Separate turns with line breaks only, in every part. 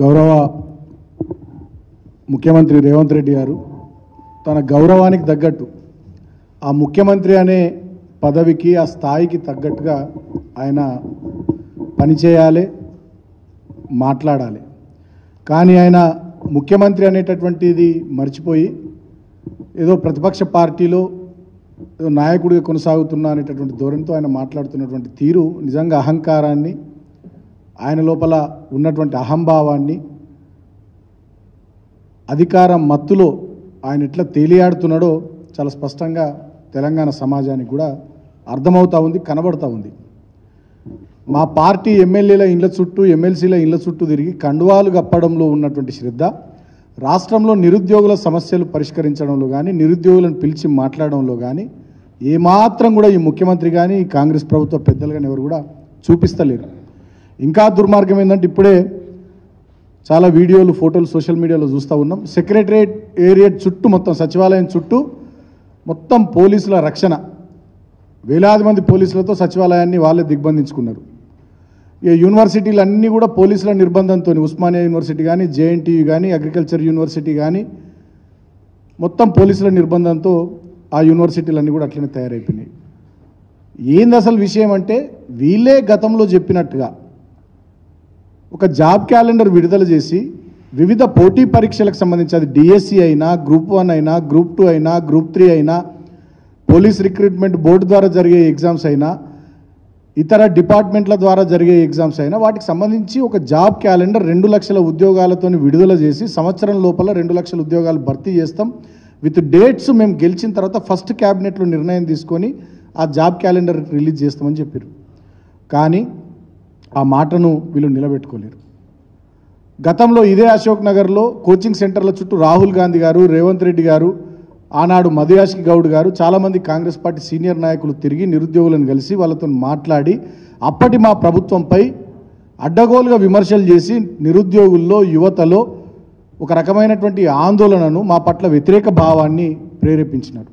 గౌరవ ముఖ్యమంత్రి రేవంత్ రెడ్డి గారు తన గౌరవానికి తగ్గట్టు ఆ ముఖ్యమంత్రి అనే పదవికి ఆ స్థాయికి తగ్గట్టుగా ఆయన పనిచేయాలి మాట్లాడాలి. కానీ ఆయన ముఖ్యమంత్రి అనేటటువంటిది మర్చిపోయి ఏదో ప్రతిపక్ష పార్టీలో ఏదో నాయకుడిగా కొనసాగుతున్నా అనేటటువంటి ధోరణితో ఆయన మాట్లాడుతున్నటువంటి తీరు నిజంగా అహంకారాన్ని ఆయన లోపల ఉన్నటువంటి అహంభావాన్ని అధికారం మత్తులో ఆయన ఎట్లా తేలియాడుతున్నాడో చాలా స్పష్టంగా తెలంగాణ సమాజానికి కూడా అర్థమవుతూ ఉంది కనబడుతూ ఉంది. మా పార్టీ ఎమ్మెల్యేల ఇండ్ల చుట్టూ ఎమ్మెల్సీల ఇండ్ల చుట్టూ తిరిగి కండువాలు గప్పడంలో ఉన్నటువంటి శ్రద్ధ రాష్ట్రంలో నిరుద్యోగుల సమస్యలు పరిష్కరించడంలో కానీ నిరుద్యోగులను పిలిచి మాట్లాడడంలో కానీ ఏమాత్రం కూడా ఈ ముఖ్యమంత్రి కానీ కాంగ్రెస్ ప్రభుత్వ పెద్దలు కానీ ఎవరు కూడా చూపిస్తలేరు. ఇంకా దుర్మార్గం ఏంటంటే ఇప్పుడే చాలా వీడియోలు ఫోటోలు సోషల్ మీడియాలో చూస్తూ ఉన్నాం. సెక్రటరేట్ ఏరియా చుట్టూ మొత్తం సచివాలయం చుట్టూ మొత్తం పోలీసుల రక్షణ. వేలాది మంది పోలీసులతో సచివాలయాన్ని వాళ్ళే దిగ్బంధించుకున్నారు. ఈ యూనివర్సిటీలు అన్నీ కూడా పోలీసుల నిర్బంధంతో ఉస్మానియా యూనివర్సిటీ కానీ జేఎన్టీయూ కానీ అగ్రికల్చర్ యూనివర్సిటీ కానీ మొత్తం పోలీసుల నిర్బంధంతో ఆ యూనివర్సిటీలన్నీ కూడా అట్లనే తయారైపోయినాయి. ఏంది అసలు విషయం అంటే వీళ్ళే గతంలో చెప్పినట్టుగా ఒక జాబ్ క్యాలెండర్ విడుదల చేసి వివిధ పోటీ పరీక్షలకు సంబంధించి అది డిఎస్సి అయినా గ్రూప్ వన్ అయినా గ్రూప్ టూ అయినా గ్రూప్ త్రీ అయినా పోలీస్ రిక్రూట్మెంట్ బోర్డు ద్వారా జరిగే ఎగ్జామ్స్ అయినా ఇతర డిపార్ట్మెంట్ల ద్వారా జరిగే ఎగ్జామ్స్ అయినా వాటికి సంబంధించి ఒక జాబ్ క్యాలెండర్ రెండు లక్షల ఉద్యోగాలతో విడుదల చేసి సంవత్సరం లోపల రెండు లక్షల ఉద్యోగాలు భర్తీ చేస్తాం. విత్ డేట్స్ మేము గెలిచిన తర్వాత ఫస్ట్ క్యాబినెట్లో నిర్ణయం తీసుకొని ఆ జాబ్ క్యాలెండర్ రిలీజ్ చేస్తామని చెప్పారు కానీ ఆ మాటను వీళ్ళు నిలబెట్టుకోలేరు. గతంలో ఇదే అశోక్ నగర్లో కోచింగ్ సెంటర్ల చుట్టూ రాహుల్ గాంధీ గారు రేవంత్ రెడ్డి గారు ఆనాడు మధుయాష్కి గౌడ్ గారు చాలామంది కాంగ్రెస్ పార్టీ సీనియర్ నాయకులు తిరిగి నిరుద్యోగులను కలిసి వాళ్ళతో మాట్లాడి అప్పటి మా ప్రభుత్వంపై అడ్డగోలుగా విమర్శలు చేసి నిరుద్యోగుల్లో యువతలో ఒక రకమైనటువంటి ఆందోళనను మా పట్ల వ్యతిరేక భావాన్ని ప్రేరేపించినారు.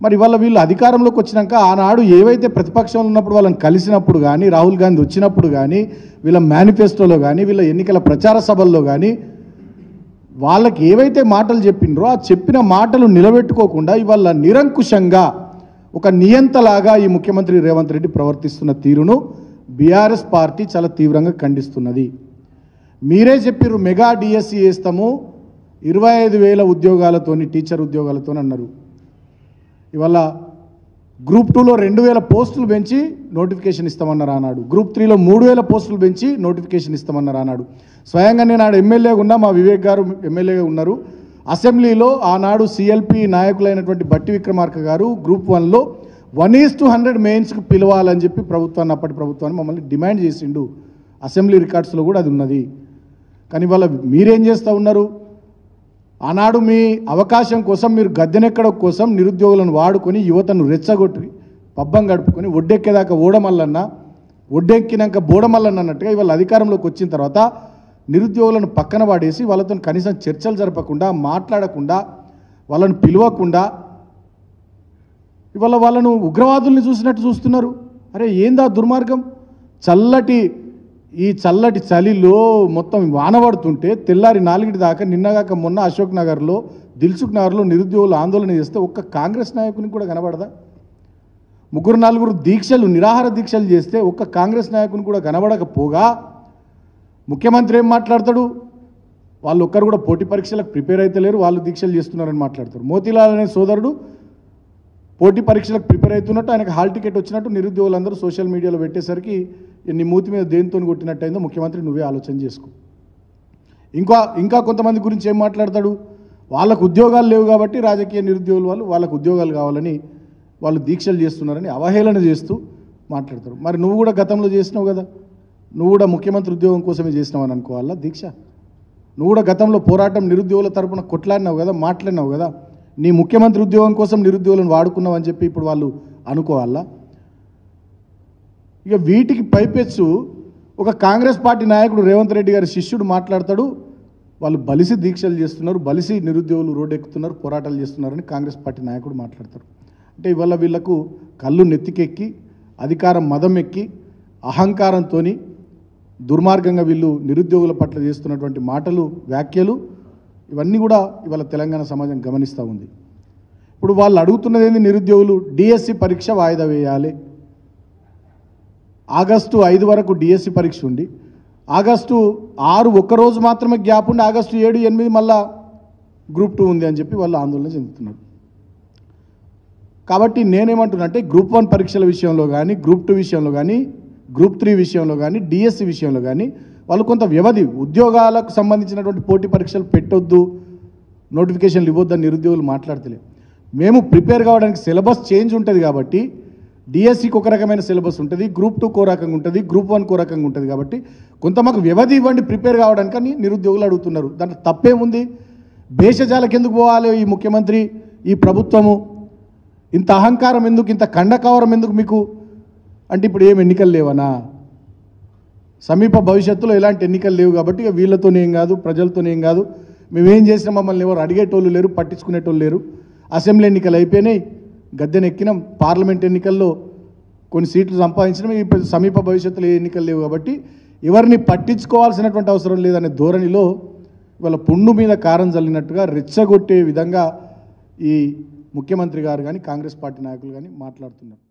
మరి ఇవాళ వీళ్ళు అధికారంలోకి వచ్చినాక ఆనాడు ఏవైతే ప్రతిపక్షంలో ఉన్నప్పుడు వాళ్ళని కలిసినప్పుడు కానీ రాహుల్ గాంధీ వచ్చినప్పుడు కానీ వీళ్ళ మేనిఫెస్టోలో కానీ వీళ్ళ ఎన్నికల ప్రచార సభల్లో కానీ వాళ్ళకి ఏవైతే మాటలు చెప్పినరో ఆ చెప్పిన మాటలు నిలబెట్టుకోకుండా ఇవాళ నిరంకుశంగా ఒక నియంతలాగా ఈ ముఖ్యమంత్రి రేవంత్ రెడ్డి ప్రవర్తిస్తున్న తీరును బీఆర్ఎస్ పార్టీ చాలా తీవ్రంగా ఖండిస్తున్నది. మీరే చెప్పారు మెగా డిఎస్సి వేస్తాము ఇరవై ఐదు వేల ఉద్యోగాలతోని టీచర్ ఉద్యోగాలతో అన్నారు. ఇవాళ గ్రూప్ టూలో రెండు వేల పోస్టులు పెంచి నోటిఫికేషన్ ఇస్తామన్నారు ఆనాడు. గ్రూప్ త్రీలో మూడు వేల పోస్టులు పెంచి నోటిఫికేషన్ ఇస్తామన్నారు ఆనాడు. స్వయంగా నేను ఆడ ఎమ్మెల్యేగా ఉన్నా మా వివేక్ గారు ఎమ్మెల్యేగా ఉన్నారు. అసెంబ్లీలో ఆనాడు సిఎల్పి నాయకులైనటువంటి బట్టి విక్రమార్క గారు గ్రూప్ వన్లో వన్ ఈస్ టు హండ్రెడ్ మెయిన్స్కి పిలవాలని చెప్పి ప్రభుత్వాన్ని అప్పటి ప్రభుత్వాన్ని మమ్మల్ని డిమాండ్ చేసిండు. అసెంబ్లీ రికార్డ్స్లో కూడా అది ఉన్నది. కానీ వాళ్ళ మీరేం చేస్తూ ఉన్నారు? ఆనాడు మీ అవకాశం కోసం మీరు గద్దెనెక్కడం కోసం నిరుద్యోగులను వాడుకొని యువతను రెచ్చగొట్టి పబ్బం గడుపుకొని ఒడ్డెక్కేదాకా ఓడమల్లన్న ఒడ్డెక్కినాక బోడమల్లన్న అన్నట్టుగా ఇవాళ అధికారంలోకి వచ్చిన తర్వాత నిరుద్యోగులను పక్కన పడేసి వాళ్ళతో కనీసం చర్చలు జరపకుండా మాట్లాడకుండా వాళ్ళను పిలవకుండా ఇవాళ వాళ్ళను ఉగ్రవాదుల్ని చూసినట్టు చూస్తున్నారు. అరే ఏందా దుర్మార్గం? చల్లటి ఈ చల్లటి చలిలో మొత్తం వాన పడుతుంటే తెల్లారి నాలుగిటి దాకా నిన్నగాక మొన్న అశోక్ నగర్లో దిల్సుఖ్ నగర్లో నిరుద్యోగులు ఆందోళన చేస్తే ఒక్క కాంగ్రెస్ నాయకునికి కూడా కనబడదా? ముగ్గురు నలుగురు దీక్షలు నిరాహార దీక్షలు చేస్తే ఒక్క కాంగ్రెస్ నాయకుని కూడా కనబడకపోగా? ముఖ్యమంత్రి ఏం మాట్లాడతాడు? వాళ్ళు ఒక్కరు కూడా పోటీ పరీక్షలకు ప్రిపేర్ అయితే లేరు వాళ్ళు దీక్షలు చేస్తున్నారని మాట్లాడతారు. మోతీలాల్ అనే సోదరుడు పోటీ పరీక్షలకు ప్రిపేర్ అవుతున్నట్టు ఆయనకు హాల్ టికెట్ వచ్చినట్టు నిరుద్యోగులందరూ సోషల్ మీడియాలో పెట్టేసరికి నీ మూతి మీద దేనితో కొట్టినట్టయిందో ముఖ్యమంత్రి నువ్వే ఆలోచన చేసుకో. ఇంకా ఇంకా కొంతమంది గురించి ఏం మాట్లాడతాడు? వాళ్ళకు ఉద్యోగాలు లేవు కాబట్టి రాజకీయ నిరుద్యోగులు వాళ్ళు వాళ్ళకు ఉద్యోగాలు కావాలని వాళ్ళు దీక్షలు చేస్తున్నారని అవహేళన చేస్తూ మాట్లాడతారు మరి నువ్వు కూడా గతంలో చేసినావు కదా. నువ్వు కూడా ముఖ్యమంత్రి ఉద్యోగం కోసమే చేసినావని అనుకోవాలా? దీక్ష. నువ్వు కూడా గతంలో పోరాటం నిరుద్యోగుల తరపున కొట్లాడినావు కదా మాట్లాడినావు కదా. నీ ముఖ్యమంత్రి ఉద్యోగం కోసం నిరుద్యోగులను వాడుకున్నావు అని చెప్పి ఇప్పుడు వాళ్ళు అనుకోవాలా? ఇక వీటికి పైపెచ్చు ఒక కాంగ్రెస్ పార్టీ నాయకుడు రేవంత్ రెడ్డి గారి శిష్యుడు మాట్లాడతాడు. వాళ్ళు బలిసి దీక్షలు చేస్తున్నారు బలిసి నిరుద్యోగులు రోడ్డెక్కుతున్నారు పోరాటాలు చేస్తున్నారని కాంగ్రెస్ పార్టీ నాయకుడు మాట్లాడతారు అంటే ఇవాళ వీళ్ళకు కళ్ళు నెత్తికెక్కి అధికారం మదం ఎక్కి అహంకారంతో దుర్మార్గంగా వీళ్ళు నిరుద్యోగుల పట్ల చేస్తున్నటువంటి మాటలు వ్యాఖ్యలు ఇవన్నీ కూడా ఇవాళ తెలంగాణ సమాజం గమనిస్తూ ఉంది. ఇప్పుడు వాళ్ళు అడుగుతున్నది ఏంది నిరుద్యోగులు? డిఎస్సి పరీక్ష వాయిదా వేయాలి. ఆగస్టు ఐదు వరకు డిఎస్సి పరీక్ష ఉండి ఆగస్టు ఆరు ఒక్కరోజు మాత్రమే గ్యాప్ ఉండి ఆగస్టు ఏడు ఎనిమిది మళ్ళా గ్రూప్ టూ ఉంది అని చెప్పి వాళ్ళు ఆందోళన చెందుతున్నారు. కాబట్టి నేనేమంటున్నా అంటే గ్రూప్ వన్ పరీక్షల విషయంలో కానీ గ్రూప్ టూ విషయంలో కానీ గ్రూప్ త్రీ విషయంలో కానీ డిఎస్సి విషయంలో కానీ వాళ్ళు కొంత వ్యవధి ఉద్యోగాలకు సంబంధించినటువంటి పోటీ పరీక్షలు పెట్టొద్దు నోటిఫికేషన్లు ఇవ్వద్దని నిరుద్యోగులు మాట్లాడతలే. మేము ప్రిపేర్ కావడానికి సిలబస్ చేంజ్ ఉంటుంది కాబట్టి డిఎస్సికి ఒక రకమైన సిలబస్ ఉంటుంది గ్రూప్ టూ కో రకంగా ఉంటుంది గ్రూప్ వన్ కో రకంగా ఉంటుంది కాబట్టి కొంత మాకు వ్యవధి ఇవ్వండి ప్రిపేర్ కావడానికి నిరుద్యోగులు అడుగుతున్నారు. దాంట్లో తప్పేముంది? భేషజాలకు ఎందుకు పోవాలి ఈ ముఖ్యమంత్రి ఈ ప్రభుత్వము? ఇంత అహంకారం ఎందుకు ఇంత కండకవరం ఎందుకు మీకు? అంటే ఇప్పుడు ఏం ఎన్నికలు లేవనా? సమీప భవిష్యత్తులో ఎలాంటి ఎన్నికలు లేవు కాబట్టి ఇక వీళ్ళతోనేం కాదు ప్రజలతోనేం కాదు. మేమేం చేసినా మమ్మల్ని ఎవరు అడిగేటోళ్ళు లేరు పట్టించుకునేటోళ్ళు లేరు. అసెంబ్లీ ఎన్నికలు అయిపోయినాయి. గద్దెనెక్కిన. పార్లమెంట్ ఎన్నికల్లో కొన్ని సీట్లు సంపాదించడం ఈ సమీప భవిష్యత్తులో ఎన్నికలు లేవు కాబట్టి ఎవరిని పట్టించుకోవాల్సినటువంటి అవసరం లేదనే ధోరణిలో ఇవాళ పుండు మీద కారం చల్లినట్టుగా రెచ్చగొట్టే విధంగా ఈ ముఖ్యమంత్రి గారు కానీ కాంగ్రెస్ పార్టీ నాయకులు కానీ మాట్లాడుతున్నారు.